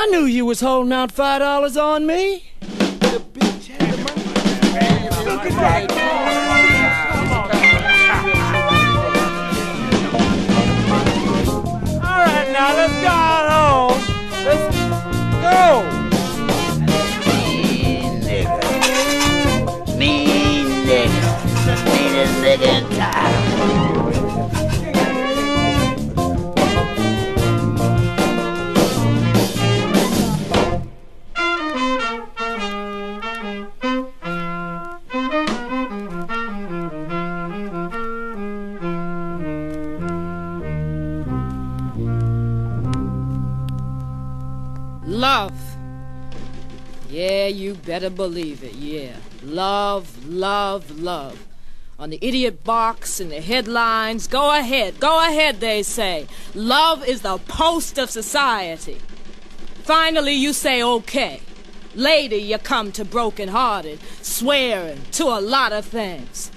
I knew you was holding out five dollars on me. The bitch had the money. Look at that. You better believe it, yeah. Love, love, love. On the idiot box and the headlines, go ahead, go ahead, they say. Love is the post of society. Finally, you say okay. Later, you come to broken hearted, swearing to a lot of things.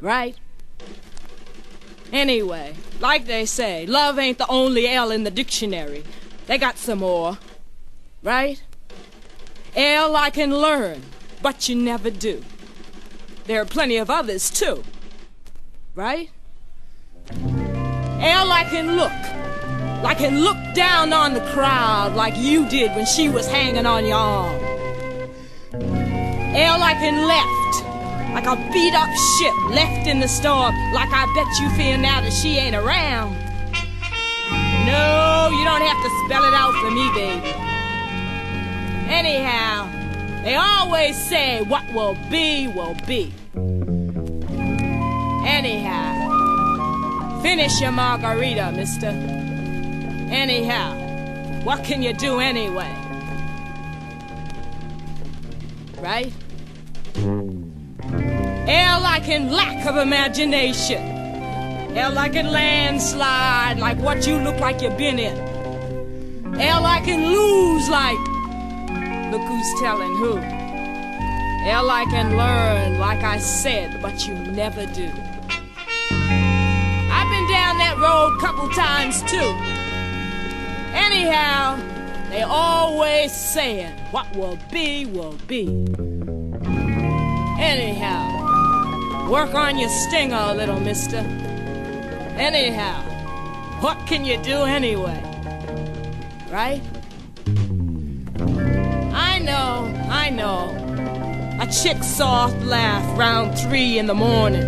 Right? Anyway, like they say, love ain't the only L in the dictionary. They got some more. Right? L I can learn, but you never do. There are plenty of others too. Right? L I can look. I can look down on the crowd like you did when she was hanging on your arm. L I can left. Like a beat up ship left in the storm, like I bet you feel now that she ain't around. No, you don't have to spell it out for me, baby. Anyhow, they always say what will be, will be. Anyhow, finish your margarita, mister. Anyhow, what can you do anyway? Right? Hell like in lack of imagination. Hell like in landslide, like what you look like you've been in. Hell I can lose like Look who's telling who. Hell, I can learn, like I said, but you never do. I've been down that road couple times too. Anyhow, they always saying what will be, will be. Anyhow, work on your stinger a little, mister. Anyhow, what can you do anyway? Right? I know, I know. A chick's soft laugh round three in the morning.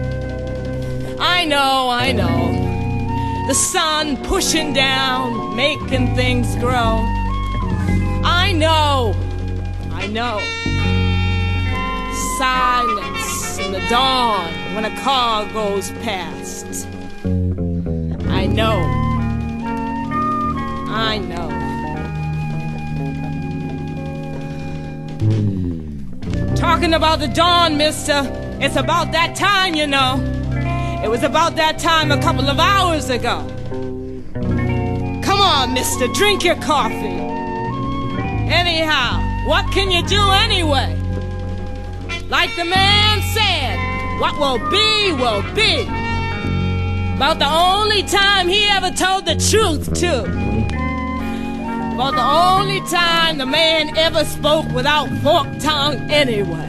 I know, I know. The sun pushing down, making things grow. I know, I know. Silence in the dawn when a car goes past. I know, I know. Talking about the dawn, mister. It's about that time, you know. It was about that time a couple of hours ago. Come on, mister, drink your coffee. Anyhow, what can you do anyway? Like the man said, what will be, will be. About the only time he ever told the truth, too. About the only time the man ever spoke without forked tongue anyway.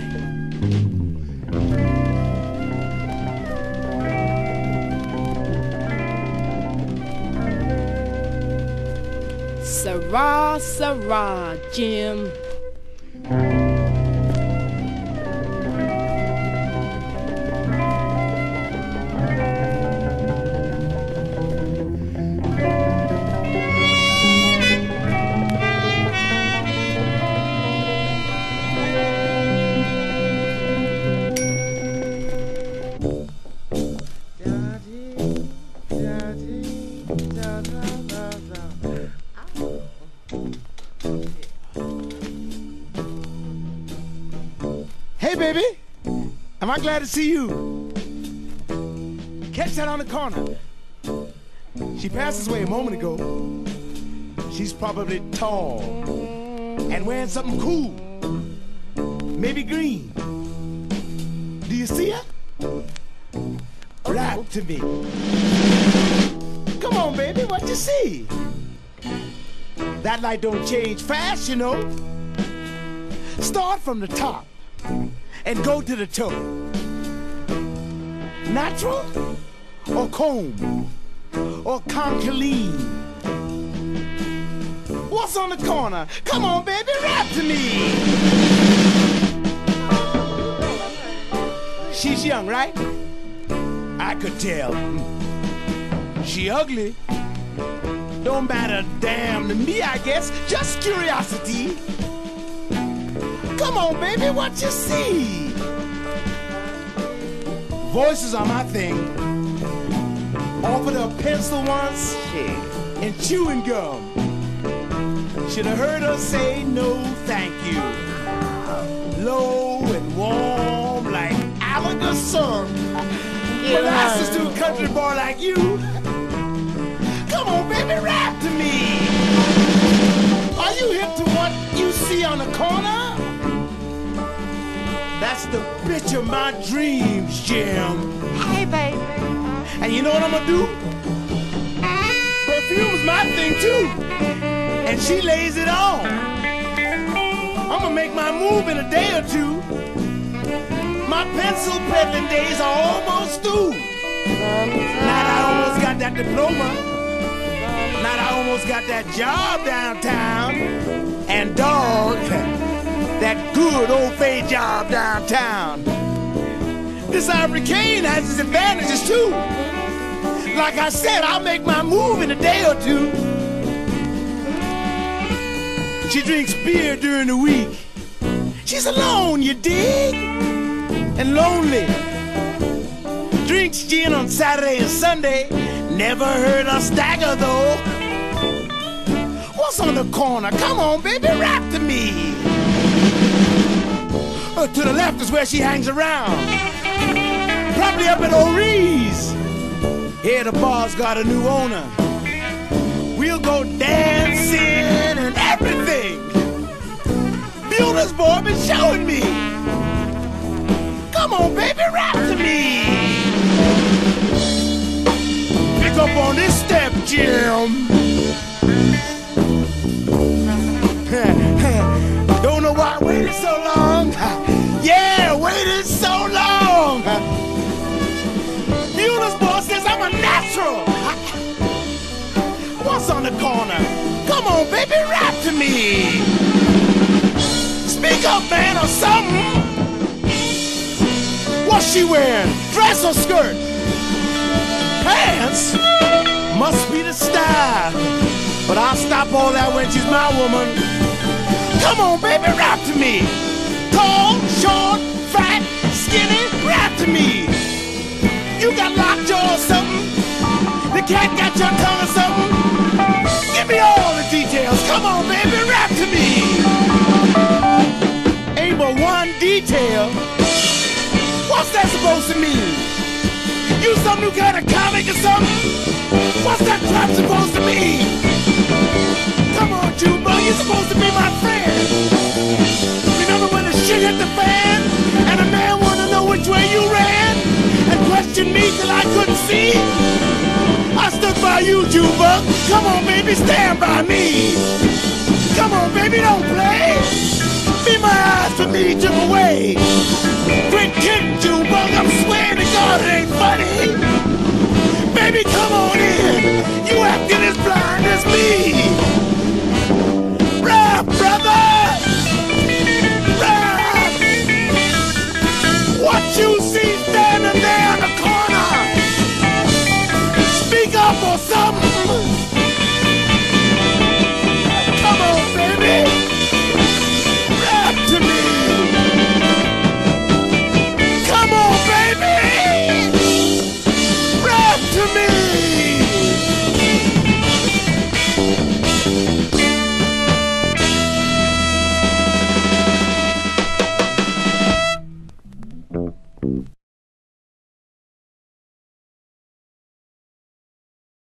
Sera, Sera, Jim. Hey, baby. Am I glad to see you? Catch that on the corner. She passed this way a moment ago. She's probably tall and wearing something cool. Maybe green. Do you see her? Right to me. Come on, baby. What you see? That light don't change fast, you know. Start from the top and go to the toe. Natural or comb or concholine? What's on the corner? Come on, baby, rap to me. She's young, right? I could tell. She ugly. Don't matter damn to me, I guess. Just curiosity. Come on, baby, what you see? Voices are my thing. Offered a pencil once and chewing gum. Should have heard her say no, thank you. Low and warm like Alaga sun. Molasses to a country boy like you. Come on, baby, rap to me. Are you hip to what you see on the corner? That's the bitch of my dreams, Jim. Hey, baby. And you know what I'm gonna do? Perfume's my thing too. And she lays it on. I'm gonna make my move in a day or two. My pencil peddling days are almost through. Now that I almost got that diploma. Now I almost got that job downtown. And dog, that good old fade job downtown. This Ivory Cane has its advantages too. Like I said, I'll make my move in a day or two. She drinks beer during the week. She's alone, you dig? And lonely. Drinks gin on Saturday and Sunday. Never heard her stagger though. What's on the corner? Come on, baby, rap to me. Uh, to the left is where she hangs around. Probably up at O'Ree's. Here the bar's got a new owner. We'll go dancing and everything. Bueller's boy been showing me. Come on, baby, rap to me. Pick up on this step, Jim. Come on, baby, rap to me. Speak up, man, or something. What's she wearing? Dress or skirt? Pants? Must be the style. But I'll stop all that when she's my woman. Come on, baby, rap to me. Tall, short, fat, skinny, rap to me. You got lockjaw or something? The cat got your tongue or something? Come on, baby, rap to me. Ain't but one detail. What's that supposed to mean? You some new kind of comic or something? What's that crap supposed to mean? By you, Jumbo. Come on, baby, stand by me. Come on, baby, don't play. Be my eyes for me, Jim away. Quit kidding, Junebug. I'm swearing to God it ain't funny. Baby, come on in. You acting as blind as me.